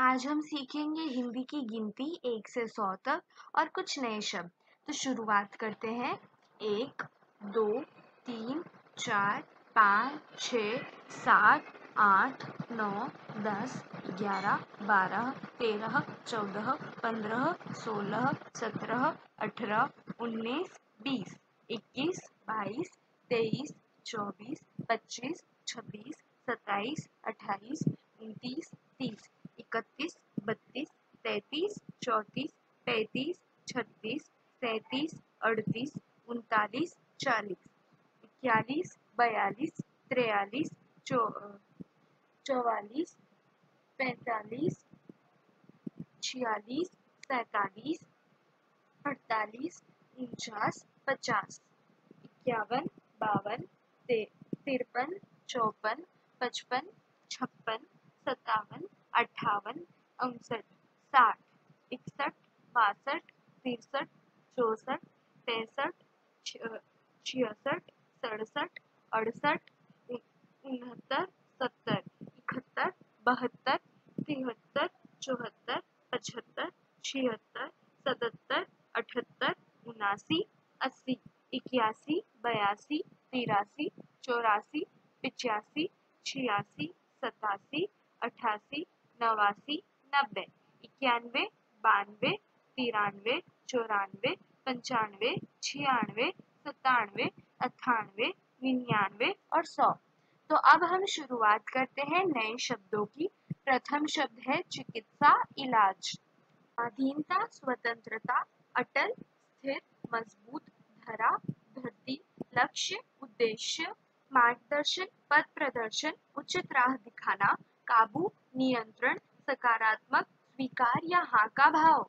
आज हम सीखेंगे हिंदी की गिनती एक से सौ तक और कुछ नए शब्द। तो शुरुआत करते हैं। एक, दो, तीन, चार, पाँच, छ, सात, आठ, नौ, दस, ग्यारह, बारह, तेरह, चौदह, पंद्रह, सोलह, सत्रह, अठारह, उन्नीस, बीस, इक्कीस, बाईस, तेईस, चौबीस, पच्चीस, छब्बीस, सत्ताईस, अट्ठाईस, उनतीस, तीस। इकतीस, बत्तीस, तैतीस, चौंतीस, पैंतीस, छत्तीस, सैंतीस, अड़तीस, उनतालीस, चालीस, इक्यालीस, बयालीस तिरयालीस चौ, चौवालीस, पैंतालीस, छियालीस, सैतालीस, अड़तालीस, उनचास, पचास, इक्यावन, बावन तिरपन चौपन पचपन, छप्पन, सत्तावन अट्ठावन, उनसठ, साठ, इकसठ, बासठ, तिरसठ, चौसठ, पैंसठ छियासठ, सड़सठ, अड़सठ, उनहत्तर, सत्तर, इकहत्तर, बहत्तर, तिहत्तर, चौहत्तर, पचहत्तर, छिहत्तर, सतहत्तर, अठहत्तर, उनासी, अस्सी, इक्यासी, बयासी, तिरासी, चौरासी, पिचासी, छियासी, सतासी, अठासी नवासी, नब्बे, इक्यानवे, बानवे, तिरानवे, चौरानवे, पंचानवे, छियानवे, सत्तानवे, अट्ठानवे, निन्यानवे और सौ। तो अब हम शुरुआत करते हैं नए शब्दों की। प्रथम शब्द है चिकित्सा इलाज। स्वाधीनता स्वतंत्रता, अटल, स्थिर, मज़बूत, धरा, धरती, लक्ष्य, उद्देश्य, मार्गदर्शन पद प्रदर्शन, उचित राह दिखाना काबू नियंत्रण सकारात्मक स्वीकार या हाँ का भाव।